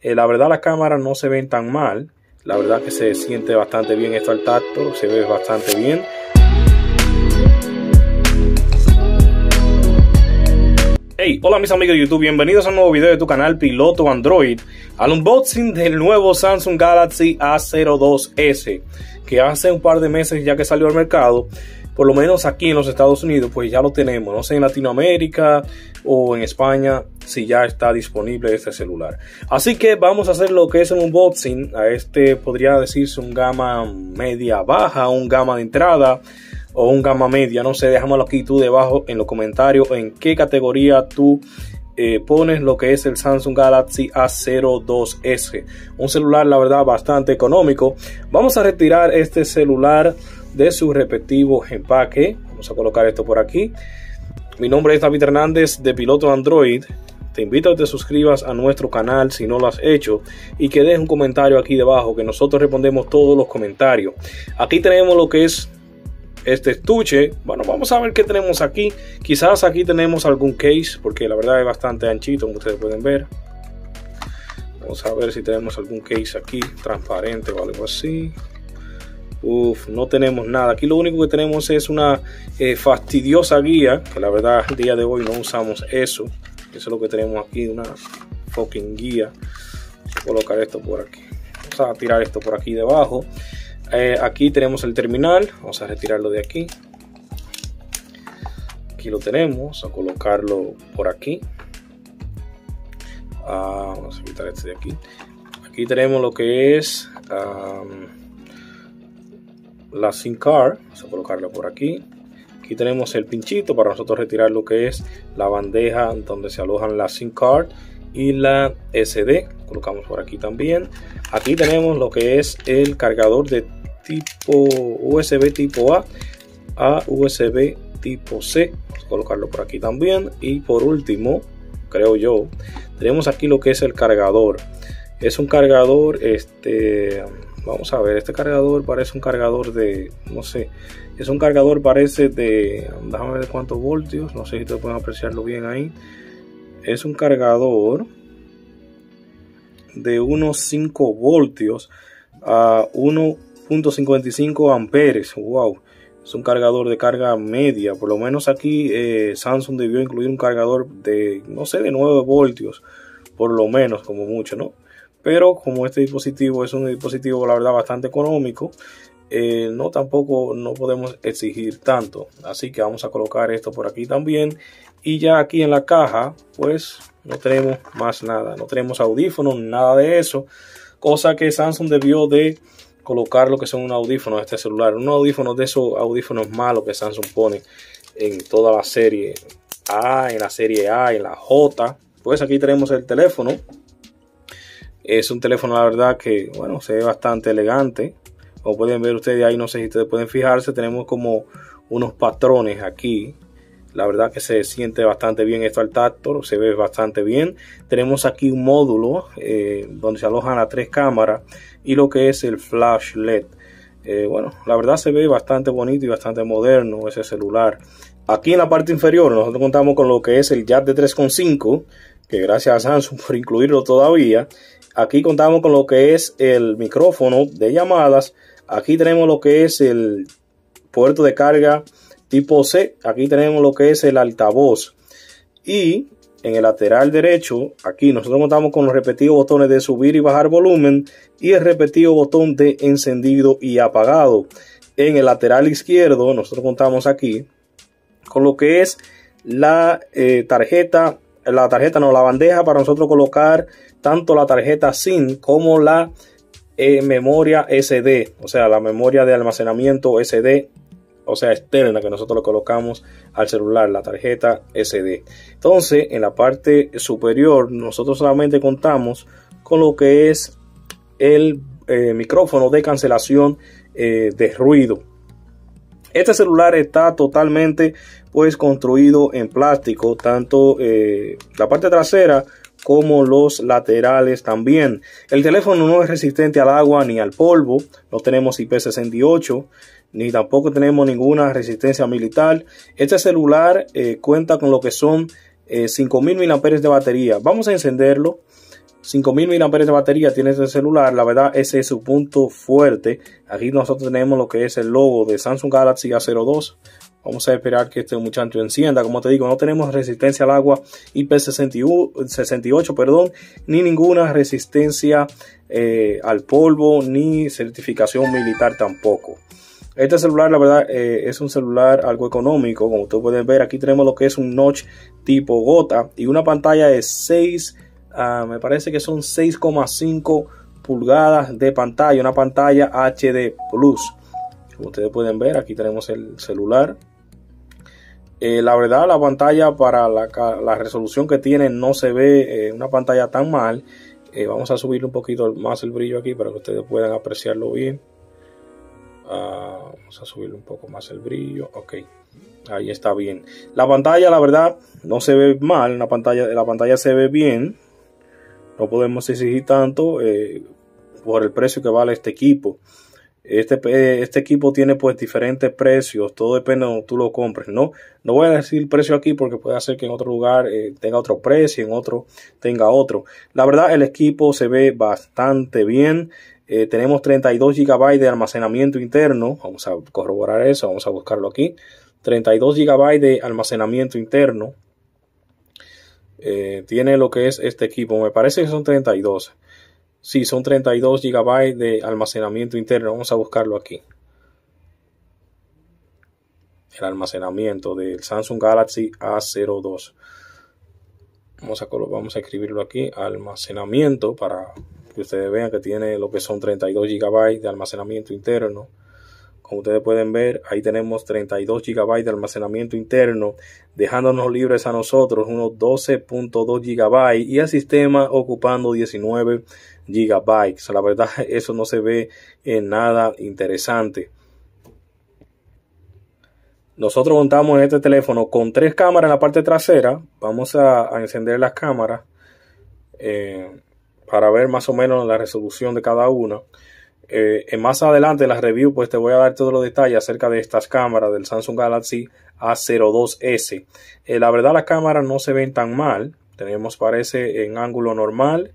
Eh, la verdad las cámaras no se ven tan mal. La verdad que se siente bastante bien esto al tacto, se ve bastante bien. Hey, hola mis amigos de YouTube, bienvenidos a un nuevo video de tu canal Piloto Android, al unboxing del nuevo Samsung Galaxy A02s, que hace un par de meses ya que salió al mercado, por lo menos aquí en los Estados Unidos, pues ya lo tenemos, no sé en Latinoamérica o en España si ya está disponible este celular. Así que vamos a hacer lo que es un unboxing, a este podría decirse un gama media baja, un gama de entrada, o un gama media, no sé, déjamelo aquí tú debajo en los comentarios en qué categoría tú eh, pones lo que es el Samsung Galaxy A02s. Un celular, la verdad, bastante económico. Vamos a retirar este celular de su respectivo empaque. Vamos a colocar esto por aquí. Mi nombre es David Hernández de Piloto Android. Te invito a que te suscribas a nuestro canal si no lo has hecho y que dejes un comentario aquí debajo que nosotros respondemos todos los comentarios. Aquí tenemos lo que es este estuche. Bueno, vamos a ver qué tenemos aquí. Quizás aquí tenemos algún case, porque la verdad es bastante anchito, como ustedes pueden ver. Vamos a ver si tenemos algún case aquí, transparente o algo así. Uf, no tenemos nada. Aquí lo único que tenemos es una eh, fastidiosa guía, que la verdad el día de hoy no usamos eso. Eso es lo que tenemos aquí, una fucking guía. Voy a colocar esto por aquí. Vamos a tirar esto por aquí debajo. Eh, aquí tenemos el terminal, vamos a retirarlo de aquí. Aquí lo tenemos, a colocarlo por aquí. Ah, vamos a quitar este de aquí. Aquí tenemos lo que es la SIM card, vamos a colocarlo por aquí. Aquí tenemos el pinchito para nosotros retirar lo que es la bandeja donde se alojan la SIM card y la SD. Colocamos por aquí también. Aquí tenemos lo que es el cargador de tipo USB tipo A a USB tipo C. Vamos a colocarlo por aquí también. Y por último, creo yo, tenemos aquí lo que es el cargador. Es un cargador, este, vamos a ver, este cargador parece un cargador de, no sé, es un cargador parece de, déjame ver cuántos voltios, no sé si te pueden apreciarlo bien ahí. Es un cargador de unos 5 voltios a 1.55 amperes. Wow, es un cargador de carga media. Por lo menos aquí eh, Samsung debió incluir un cargador de, no sé, de 9 voltios, por lo menos, como mucho, ¿no? Pero como este dispositivo es un dispositivo, la verdad, bastante económico, eh, no tampoco no podemos exigir tanto. Así que vamos a colocar esto por aquí también. Y ya aquí en la caja, pues no tenemos más nada. No tenemos audífonos, nada de eso. Cosa que Samsung debió de colocar lo que son un audífono de este celular. Un audífono de esos audífonos malos que Samsung pone en toda la serie A, en la serie A, en la J. Pues aquí tenemos el teléfono. Es un teléfono, la verdad, que bueno, se ve bastante elegante. Como pueden ver ustedes ahí, no sé si ustedes pueden fijarse, tenemos como unos patrones aquí la verdad que se siente bastante bien esto al tacto, se ve bastante bien. Tenemos aquí un módulo eh, donde se alojan las tres cámaras y lo que es el flash LED. Eh, bueno, la verdad se ve bastante bonito y bastante moderno ese celular. Aquí en la parte inferior nosotros contamos con lo que es el jack de 3.5, que gracias a Samsung por incluirlo todavía. Aquí contamos con lo que es el micrófono de llamadas. Aquí tenemos lo que es el puerto de carga tipo C, aquí tenemos lo que es el altavoz. Y en el lateral derecho, aquí nosotros contamos con los repetidos botones de subir y bajar volumen y el repetido botón de encendido y apagado. En el lateral izquierdo, nosotros contamos aquí con lo que es la eh, tarjeta, la tarjeta no, la bandeja para nosotros colocar tanto la tarjeta SIM como la eh, memoria SD, o sea, la memoria de almacenamiento SD o sea, externa que nosotros le colocamos al celular, la tarjeta SD. Entonces, en la parte superior, nosotros solamente contamos con lo que es el eh, micrófono de cancelación eh, de ruido. Este celular está totalmente pues construido en plástico, tanto eh, la parte trasera como los laterales también. El teléfono no es resistente al agua ni al polvo, no tenemos IP68, ni tampoco tenemos ninguna resistencia militar. Este celular eh, cuenta con lo que son eh, 5000 mAh de batería. Vamos a encenderlo 5000 mAh de batería tiene este celular, la verdad ese es su punto fuerte. Aquí nosotros tenemos lo que es el logo de Samsung Galaxy A02. Vamos a esperar que este muchacho encienda. Como te digo, no tenemos resistencia al agua IP68, perdón, ni ninguna resistencia eh, al polvo, ni certificación militar tampoco. Este celular, la verdad, eh, es un celular algo económico. Como ustedes pueden ver, aquí tenemos lo que es un notch tipo gota y una pantalla de 6 Ah, me parece que son 6,5 pulgadas de pantalla, una pantalla HD Plus. Como ustedes pueden ver, aquí tenemos el celular. Eh, la verdad, la pantalla para la, resolución que tiene no se ve eh, una pantalla tan mal. Vamos a subir un poquito más el brillo aquí para que ustedes puedan apreciarlo bien. Ah, vamos a subirle un poco más el brillo. Ok, ahí está bien. La pantalla, la verdad, no se ve mal. La pantalla, la pantalla se ve bien no podemos exigir tanto eh, por el precio que vale este equipo. Este, eh, este equipo tiene pues diferentes precios, todo depende de donde tú lo compres, ¿no? No voy a decir precio aquí porque puede ser que en otro lugar eh, tenga otro precio, en otro tenga otro. La verdad el equipo se ve bastante bien. tenemos 32 GB de almacenamiento interno, vamos a corroborar eso, vamos a buscarlo aquí. 32 GB de almacenamiento interno. Eh, tiene lo que es este equipo. Me parece que son 32. Sí, son 32 GB de almacenamiento interno. Vamos a buscarlo aquí. El almacenamiento del Samsung Galaxy A02. Vamos a, vamos a escribirlo aquí. Almacenamiento para que ustedes vean que tiene lo que son 32 GB de almacenamiento interno. Como ustedes pueden ver, ahí tenemos 32 GB de almacenamiento interno, dejándonos libres a nosotros unos 12.2 GB y el sistema ocupando 19 GB. la verdad, eso no se ve en nada interesante. Nosotros contamos en este teléfono con tres cámaras en la parte trasera. Vamos a, encender las cámaras eh, para ver más o menos la resolución de cada una. Eh, más adelante en la review pues te voy a dar todos los detalles acerca de estas cámaras del Samsung Galaxy A02S. Eh, la verdad las cámaras no se ven tan mal. Tenemos parece en ángulo normal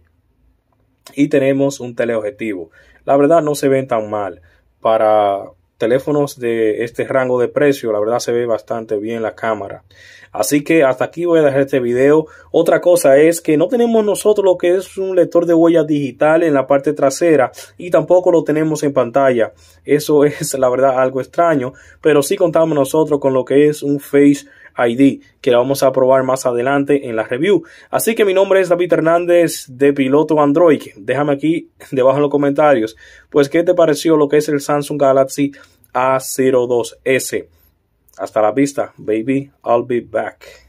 y tenemos un teleobjetivo. La verdad no se ven tan mal. Para teléfonos de este rango de precio, la verdad se ve bastante bien la cámara. Así que hasta aquí voy a dejar este video. Otra cosa es que no tenemos nosotros lo que es un lector de huellas digital en la parte trasera y tampoco lo tenemos en pantalla. Eso es la verdad algo extraño, pero sí contamos nosotros con lo que es un Face ID que vamos a probar más adelante en la review. Así que mi nombre es David Hernández de Piloto Android. Déjame aquí debajo en los comentarios. Pues, ¿qué te pareció lo que es el Samsung Galaxy A02S? Hasta la vista, baby. I'll be back.